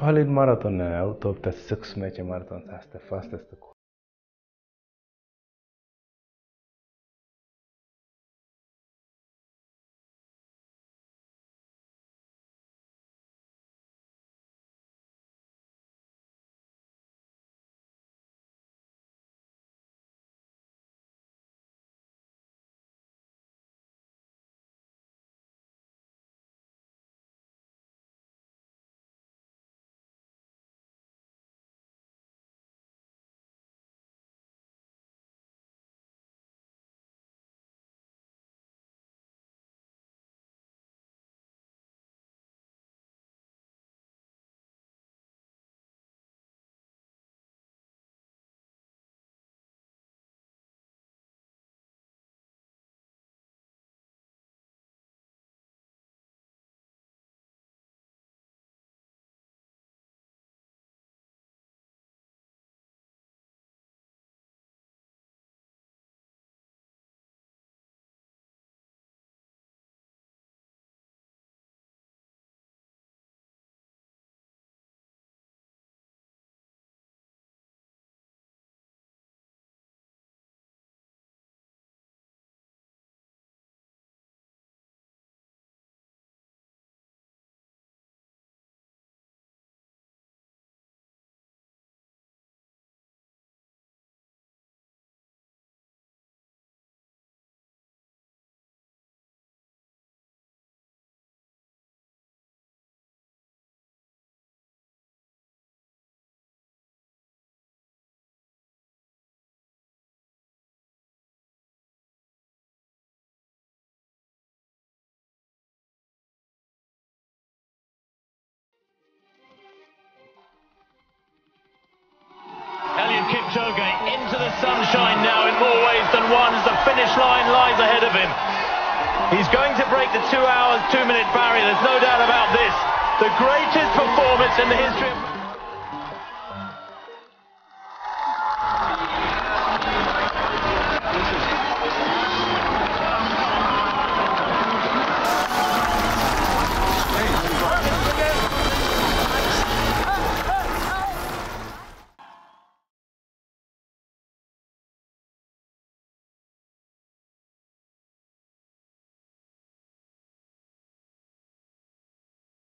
Valid marathon out of the six major marathons as the fastest Eliud Kipchoge into the sunshine now in more ways than one as the finish line lies ahead of him. He's going to break the two hours, two minute barrier. There's no doubt about this. The greatest performance in the history of...